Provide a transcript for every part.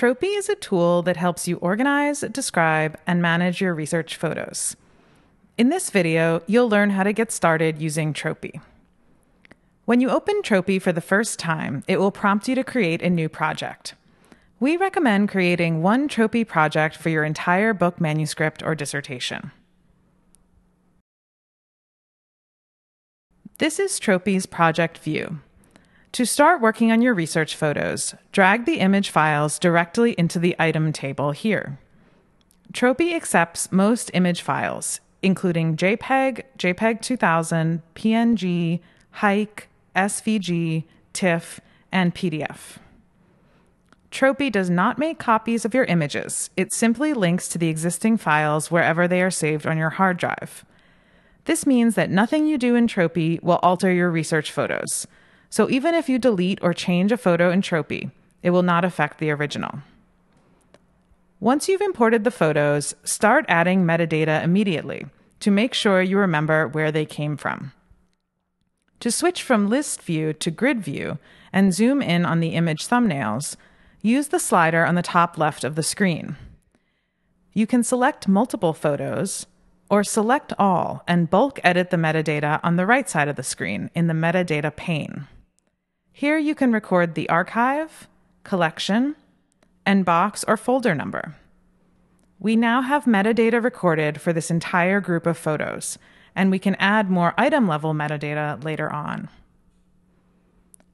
Tropy is a tool that helps you organize, describe, and manage your research photos. In this video, you'll learn how to get started using Tropy. When you open Tropy for the first time, it will prompt you to create a new project. We recommend creating one Tropy project for your entire book manuscript or dissertation. This is Tropy's project view. To start working on your research photos, drag the image files directly into the item table here. Tropy accepts most image files, including JPEG, JPEG 2000, PNG, HEIC, SVG, TIFF, and PDF. Tropy does not make copies of your images. It simply links to the existing files wherever they are saved on your hard drive. This means that nothing you do in Tropy will alter your research photos. So even if you delete or change a photo in Tropy, it will not affect the original. Once you've imported the photos, start adding metadata immediately to make sure you remember where they came from. To switch from list view to grid view and zoom in on the image thumbnails, use the slider on the top left of the screen. You can select multiple photos or select all and bulk edit the metadata on the right side of the screen in the metadata pane. Here you can record the archive, collection, and box or folder number. We now have metadata recorded for this entire group of photos, and we can add more item level metadata later on.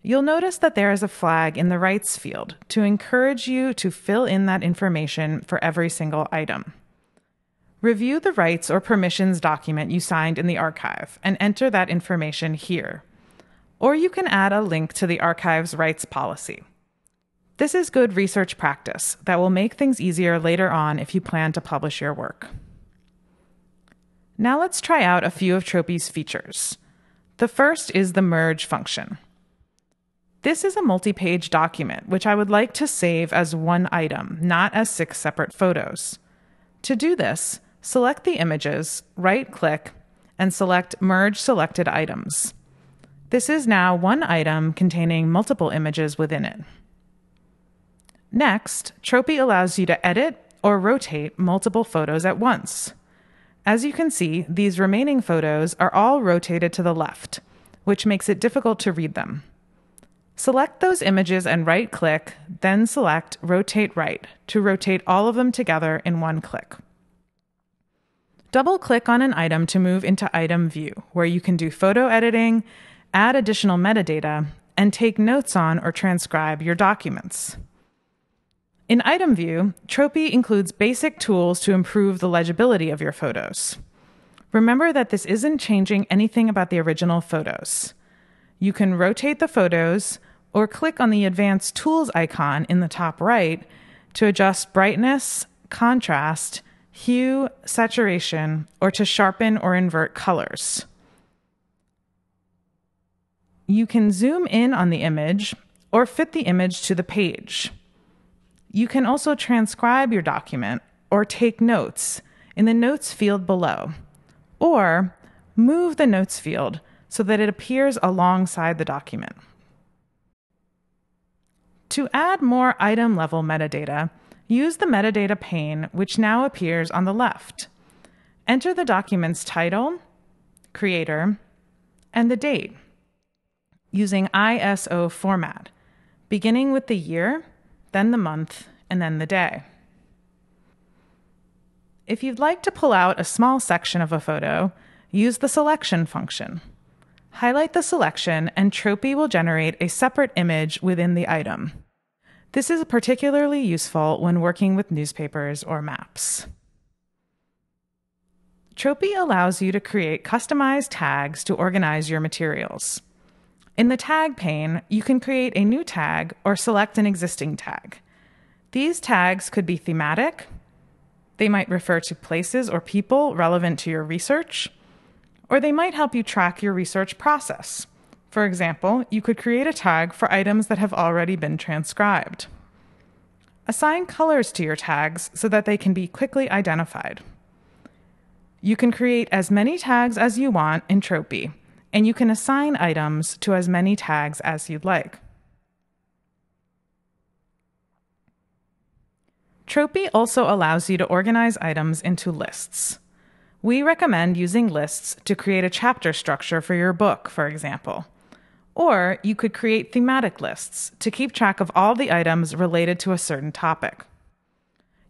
You'll notice that there is a flag in the rights field to encourage you to fill in that information for every single item. Review the rights or permissions document you signed in the archive and enter that information here or you can add a link to the archive's rights policy. This is good research practice that will make things easier later on if you plan to publish your work. Now let's try out a few of Tropy's features. The first is the merge function. This is a multi-page document, which I would like to save as one item, not as six separate photos. To do this, select the images, right-click, and select Merge Selected Items. This is now one item containing multiple images within it. Next, Tropy allows you to edit or rotate multiple photos at once. As you can see, these remaining photos are all rotated to the left, which makes it difficult to read them. Select those images and right click, then select Rotate Right to rotate all of them together in one click. Double click on an item to move into Item View, where you can do photo editing add additional metadata, and take notes on or transcribe your documents. In Item View, Tropy includes basic tools to improve the legibility of your photos. Remember that this isn't changing anything about the original photos. You can rotate the photos or click on the Advanced Tools icon in the top right to adjust brightness, contrast, hue, saturation, or to sharpen or invert colors. You can zoom in on the image or fit the image to the page. You can also transcribe your document or take notes in the notes field below, or move the notes field so that it appears alongside the document. To add more item level metadata, use the metadata pane, which now appears on the left. Enter the document's title, creator, and the date using ISO format, beginning with the year, then the month, and then the day. If you'd like to pull out a small section of a photo, use the selection function. Highlight the selection, and Tropy will generate a separate image within the item. This is particularly useful when working with newspapers or maps. Tropy allows you to create customized tags to organize your materials. In the tag pane, you can create a new tag or select an existing tag. These tags could be thematic, they might refer to places or people relevant to your research, or they might help you track your research process. For example, you could create a tag for items that have already been transcribed. Assign colors to your tags so that they can be quickly identified. You can create as many tags as you want in Tropy, and you can assign items to as many tags as you'd like. Tropy also allows you to organize items into lists. We recommend using lists to create a chapter structure for your book, for example. Or you could create thematic lists to keep track of all the items related to a certain topic.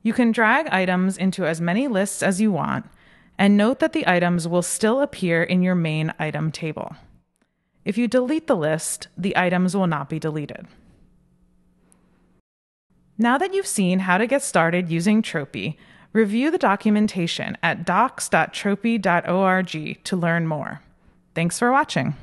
You can drag items into as many lists as you want, and note that the items will still appear in your main item table. If you delete the list, the items will not be deleted. Now that you've seen how to get started using Tropy, review the documentation at docs.tropy.org to learn more. Thanks for watching.